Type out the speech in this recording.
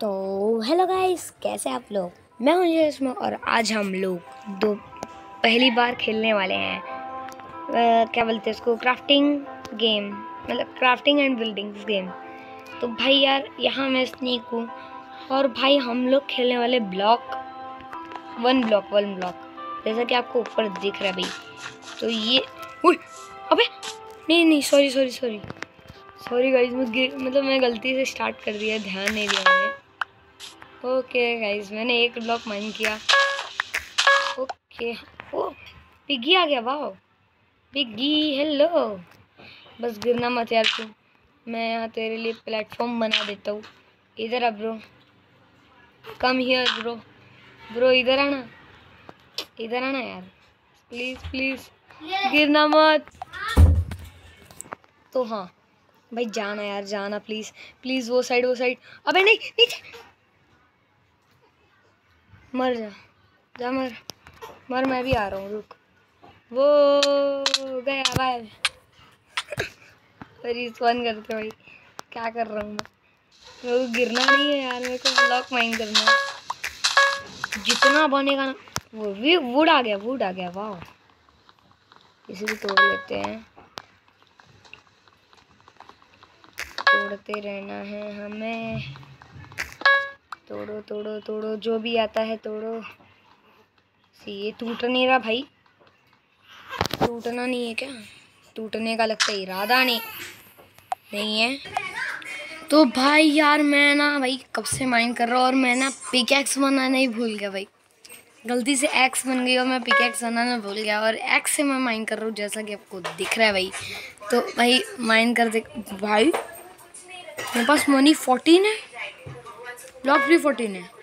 तो hello guys कैसे आप लोग? मैं हूँ इसमें और आज हम लोग दो पहली बार खेलने वाले हैं। आ, क्या बोलते हैं इसको क्राफ्टिंग गेम मतलब क्राफ्टिंग एंड बिल्डिंग गेम तो भाई यार यहाँ मैं स्नीक हूँ और भाई हम लोग खेलने वाले block one block one block जैसा कि आपको ऊपर दिख रहा है भाई। तो ये उई, अबे नहीं नहीं sorry sorry sorry sorry guys मैं मतलब मैं गलती से स्टार्ट कर दिया ध्यान नहीं दिया मैंने। ओके गाइज़ मैंने एक ब्लॉक माइन किया। ओके ओ पिग्गी आ गया वाह पिग्गी हेलो बस गिरना मत यार तू। मैं यहाँ तेरे लिए प्लेटफॉर्म बना देता हूँ। इधर आ bro come here bro bro इधर आना। इधर आना यार। प्लीज़ प्लीज़ गिरना मत। तो हाँ भाई जाना यार, जाना प्लीज़ प्लीज़ वो साइड वो साइड अबे नहीं, नीचे। मर जा जा मर। मर, मैं भी आ रहा हूँ, रुक। वो गया भाई वन करते भाई, क्या कर रहा हूँ मैं? वो गिरना नहीं है यार, मेरे को ब्लॉक माइंड करना है। जितना बनेगा ना, वो भी वुड आ गया वुड आ गया वाह इसे भी तोड़ लेते हैं। तोड़ते रहना है हमें। तोड़ो तोड़ो तोड़ो, जो भी आता है तोड़ो। सी, ये टूट नहीं रहा भाई। टूटना नहीं है क्या? टूटने का लगता है इरादा नहीं। नहीं है। तो भाई यार, मैं ना भाई कब से माइंड कर रहा हूँ और मैं ना पिक एक्स बनाना ही भूल गया भाई। गलती से एक्स बन गई और मैं पिक एक्स बनाना भूल गया और एक्स से मैं माइंड कर रहा हूँ जैसा कि आपको दिख रहा है भाई। तो भाई माइंड कर दे। भाई, मेरे पास मनी फोर्टीन है। ब्लॉक थ्री फोर्टीन है।